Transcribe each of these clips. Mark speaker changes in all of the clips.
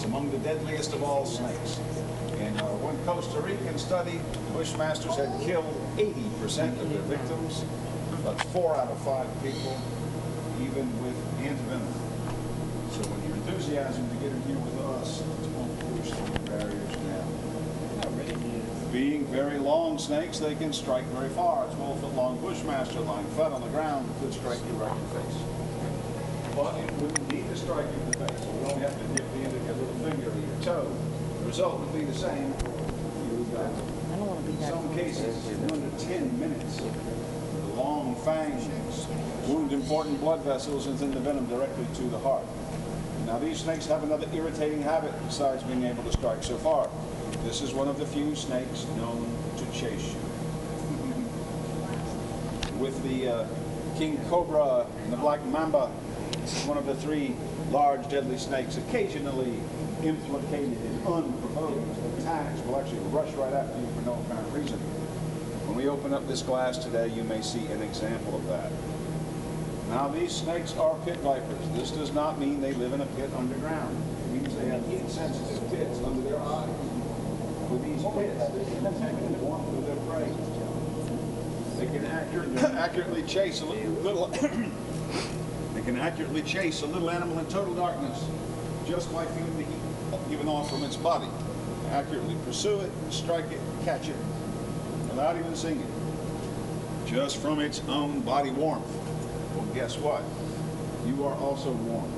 Speaker 1: It's among the deadliest of all snakes. In uh, one Costa Rican study, bushmasters had killed 80% of their victims. but four out of five people, even with antivenom. So when your enthusiasm to get in here with us, it's won't push through barriers now. Being very long snakes, they can strike very far. A 12-foot long bushmaster lying flat on the ground could strike you right in the face. But it wouldn't need to strike. You only have to dip the end of your little finger or your toe. The result would be the same. You would die.
Speaker 2: I don't want to be
Speaker 1: In some cases, in under 10 minutes, the long fangs wound important blood vessels and send the venom directly to the heart. Now, these snakes have another irritating habit besides being able to strike so far. This is one of the few snakes known to chase you. With the uh, king cobra and the black mamba, one of the three large deadly snakes occasionally implicated in unprovoked attacks will actually rush right after you for no apparent reason. When we open up this glass today, you may see an example of that. Now, these snakes are pit vipers. This does not mean they live in a pit underground. It means they have insensitive pits under their eyes. With these pits, they can of their prey. They can accurately chase a little. Accurately chase a little animal in total darkness, just by feeling the heat given off from its body. Accurately pursue it, strike it, catch it, without even seeing it, just from its own body warmth. Well, guess what? You are also warm.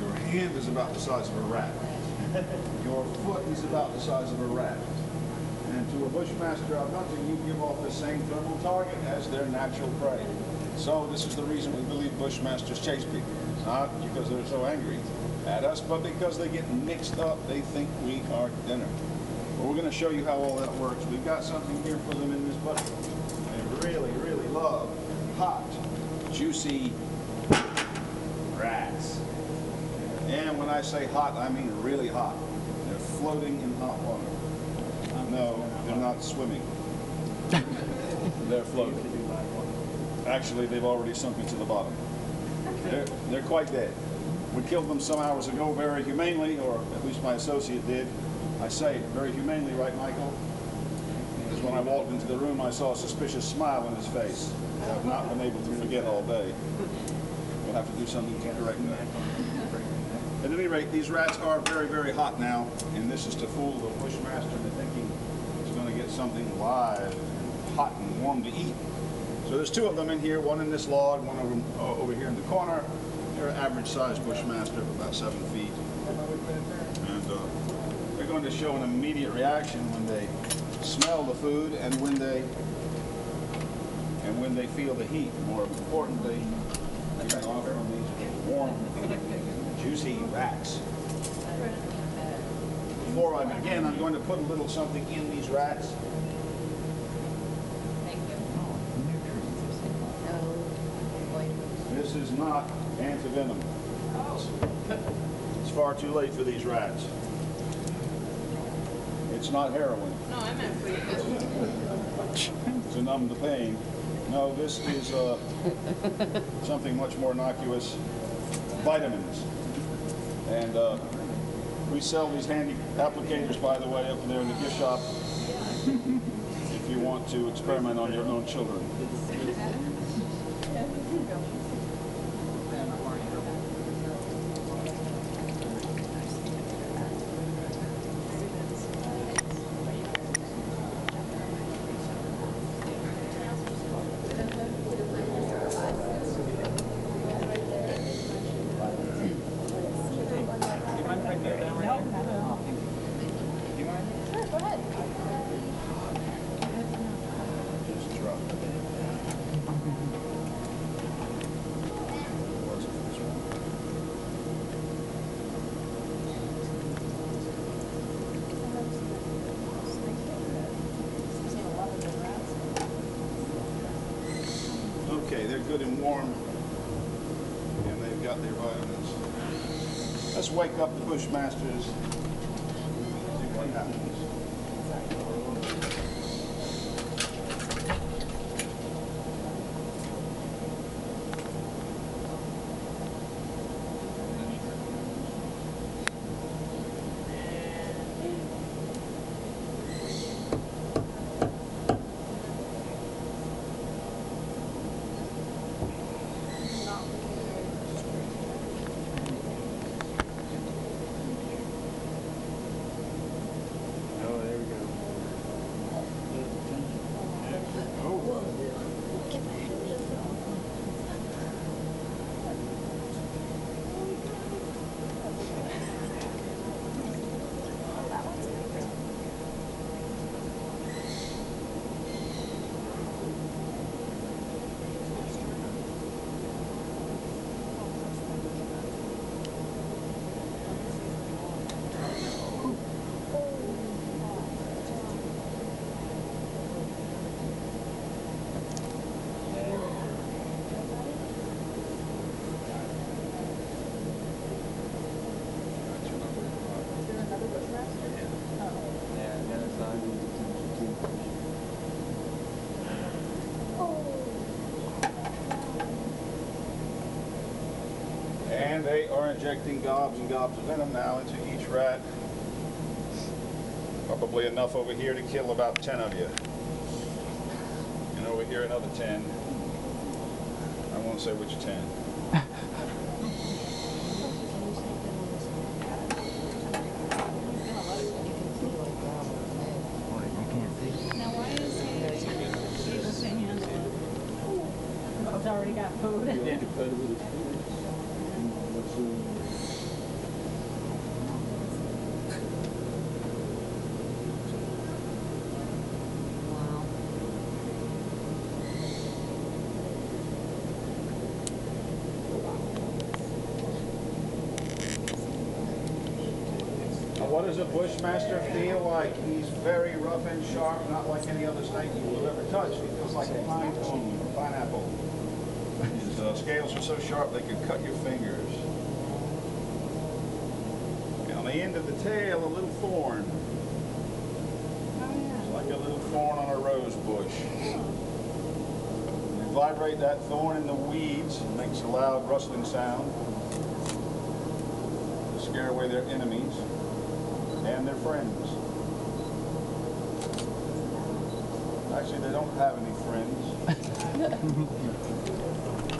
Speaker 1: Your hand is about the size of a rat. Your foot is about the size of a rat. And to a bushmaster out hunting, you give off the same thermal target as their natural prey. So this is the reason we believe bushmasters chase people. It's not because they're so angry at us, but because they get mixed up. They think we are dinner. But we're going to show you how all that works. We've got something here for them in this bucket. They really, really love hot, juicy rats. And when I say hot, I mean really hot. They're floating in hot water. No, they're not swimming. They're floating. Actually, they've already sunk into the bottom. They're, they're quite dead. We killed them some hours ago very humanely, or at least my associate did. I say very humanely, right, Michael? Because when I walked into the room, I saw a suspicious smile on his face. I've not been able to forget all day. We'll have to do something to correct that. At any rate, these rats are very, very hot now, and this is to fool the bushmaster into thinking he's going to get something live, and hot and warm to eat. So there's two of them in here, one in this log, one over, uh, over here in the corner. They're an average-sized bushmaster of about seven feet. And uh, they're going to show an immediate reaction when they smell the food and when they and when they feel the heat. More importantly, they're off from these warm, juicy rats. Before I begin, I'm going to put a little something in these rats. This is not antivenom. It's far too late for these rats. It's not heroin
Speaker 3: No, I meant for you.
Speaker 1: to numb the pain. No, this is uh, something much more innocuous, vitamins. And uh, we sell these handy applicators, by the way, up there in the gift shop if you want to experiment on your own children. Just drop it. Okay, they're good and warm, and they've got their vitamins. Let's wake up the bushmasters. See what happens. Injecting gobs and gobs of venom now into each rat. Probably enough over here to kill about 10 of you. And over here another 10. I won't say which 10.
Speaker 3: Now, why is he, he's opinion? It's already got food.
Speaker 1: Now, what does a bushmaster feel like? He's very rough and sharp, not like any other snake you will ever touch. He feels like a pine cone or pineapple. His uh, scales are so sharp they could cut your fingers. And on the end of the tail, a little thorn. It's like a little thorn on a rose bush. You vibrate that thorn in the weeds, it makes a loud rustling sound scare away their enemies and their friends. Actually, they don't have any friends.